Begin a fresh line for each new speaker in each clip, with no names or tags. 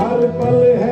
हर पल है।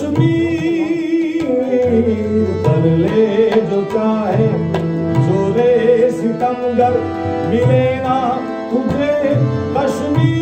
कश्मीर कर ले जो चाहे जोरे सितंगर मिले ना तुझे कश्मीर।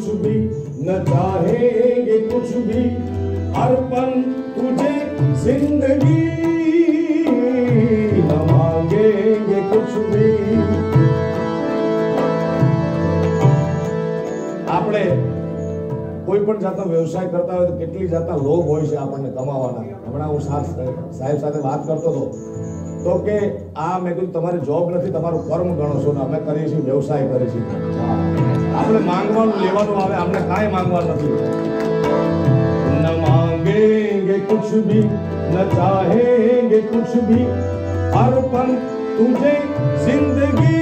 कुछ भी न चाहेंगे कुछ भी अर्पण तुझे जिंदगी न मांगेंगे कुछ भी આપણે કોઈ પણ જાતનો વ્યવસાય કરતા હોય તો કેટલી જાતના લોભ હોય છે આપણને કમાવાના હમણાં હું સાથ સાહેબ સાથે વાત કરતો હતો તો કે આ મેં કીધું તમારી જોબ નથી તમારું કર્મ ગણો છો ને અમે કરીએ છીએ વ્યવસાય કરીએ છીએ આપણે માંગવાનું લેવાનું આવે અમને કાંઈ માંગવાનું નથી न मांगेंगे कुछ भी न चाहेंगे कुछ भी अर्पण तुझे जिंदगी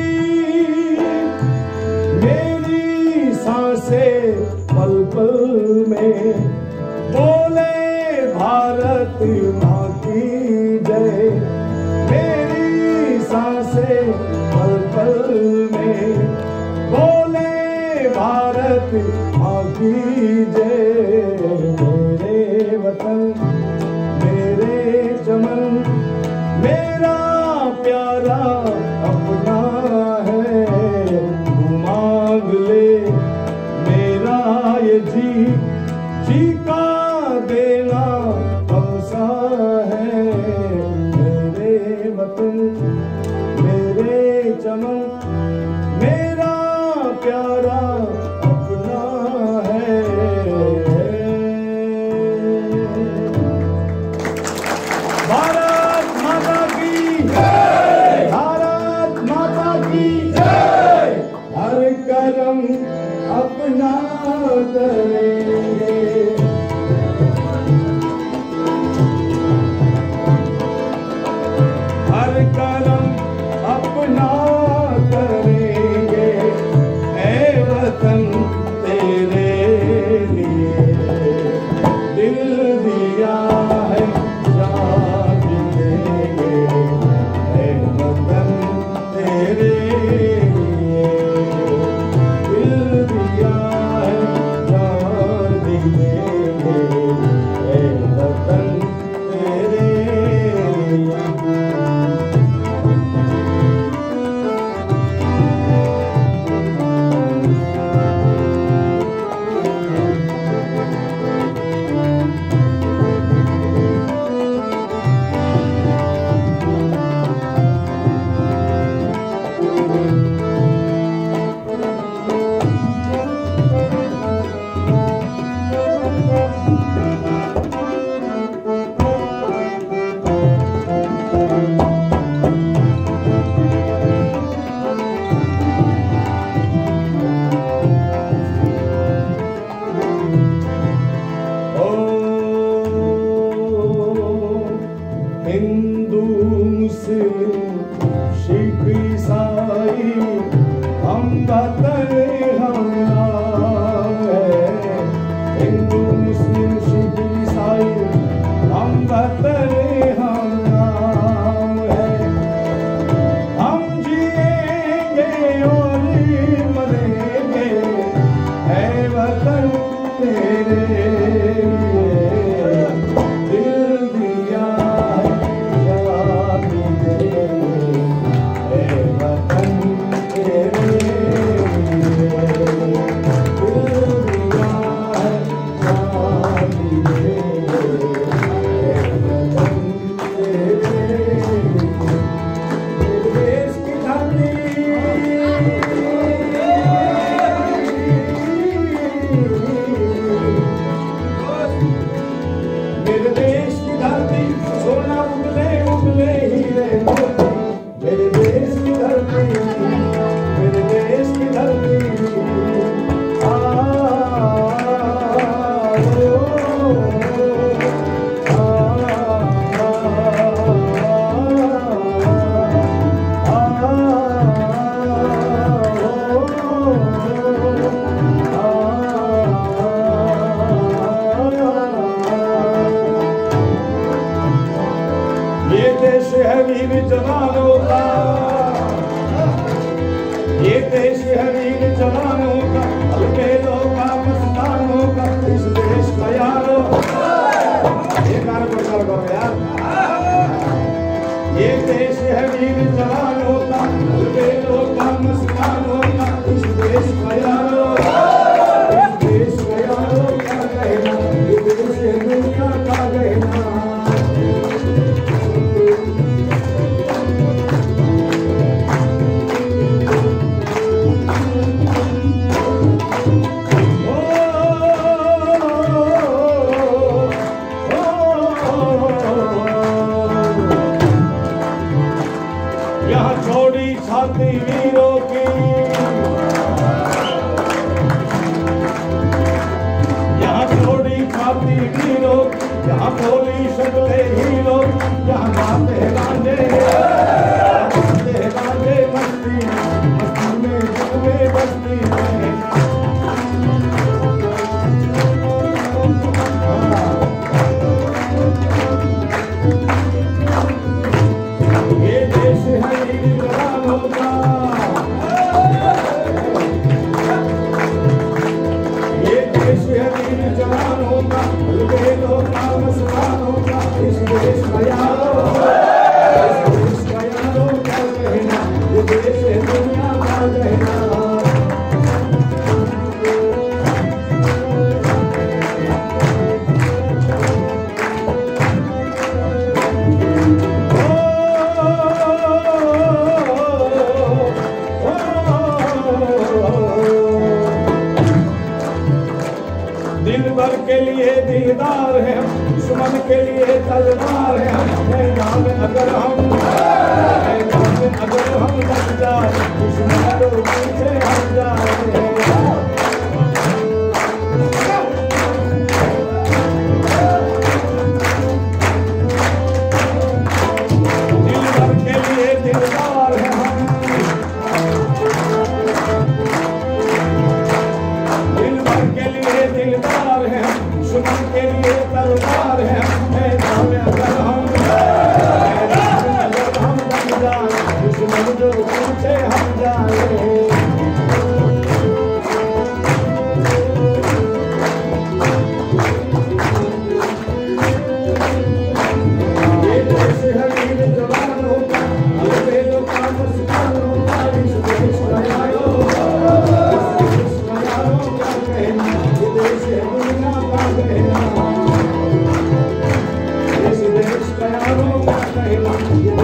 मेरी सांसें पल पल में ভাবি যে Esse Deus é pega no